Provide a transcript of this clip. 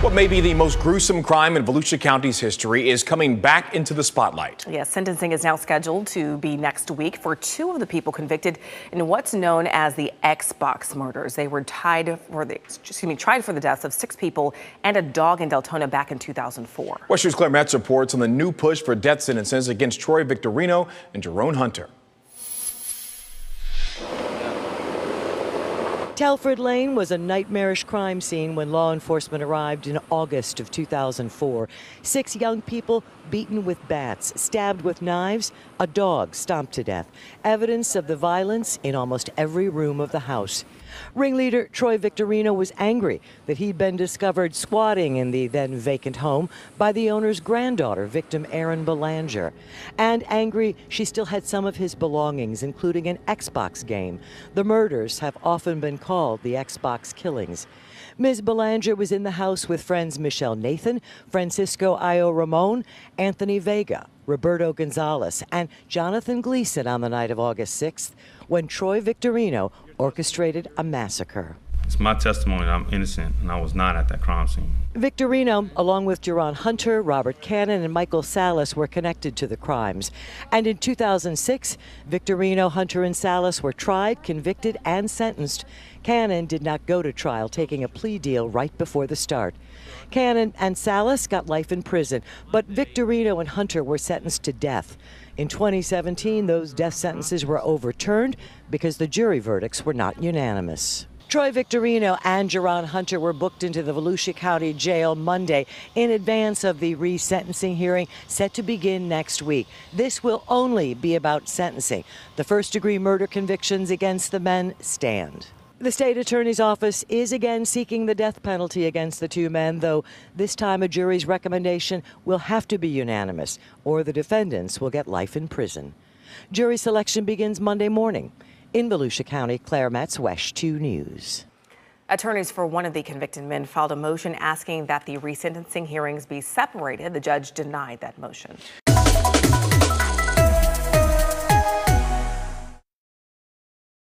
What may be the most gruesome crime in Volusia County's history is coming back into the spotlight. Yes, sentencing is now scheduled to be next week for two of the people convicted in what's known as the Xbox murders. They were tied for the excuse me, tried for the deaths of six people and a dog in Deltona back in 2004. WESH News Claire Metz reports on the new push for death sentences against Troy Victorino and Jerome Hunter. Telford Lane was a nightmarish crime scene when law enforcement arrived in August of 2004. Six young people beaten with bats, stabbed with knives, a dog stomped to death. Evidence of the violence in almost every room of the house. Ringleader Troy Victorino was angry that he'd been discovered squatting in the then vacant home by the owner's granddaughter, victim Erin Belanger. And angry she still had some of his belongings, including an Xbox game. The murders have often been called the Xbox killings. Ms. Belanger was in the house with friends Michelle Nathan, Francisco Ayo Roman, Anthony Vega, Roberto Gonzalez, and Jonathan Gleason on the night of August 6th when Troy Victorino orchestrated a massacre. It's my testimony that I'm innocent and I was not at that crime scene. Victorino, along with Jerone Hunter, Robert Cannon, and Michael Salas, were connected to the crimes. And in 2006, Victorino, Hunter, and Salas were tried, convicted, and sentenced. Cannon did not go to trial, taking a plea deal right before the start. Cannon and Salas got life in prison, but Victorino and Hunter were sentenced to death. In 2017, those death sentences were overturned because the jury verdicts were not unanimous. Troy Victorino and Jerone Hunter were booked into the Volusia County Jail Monday in advance of the resentencing hearing set to begin next week. This will only be about sentencing. The first degree murder convictions against the men stand. The state attorney's office is again seeking the death penalty against the two men, though this time a jury's recommendation will have to be unanimous, or the defendants will get life in prison. Jury selection begins Monday morning. In Volusia County, Claire Metz, WESH 2 News. Attorneys for one of the convicted men filed a motion asking that the resentencing hearings be separated. The judge denied that motion.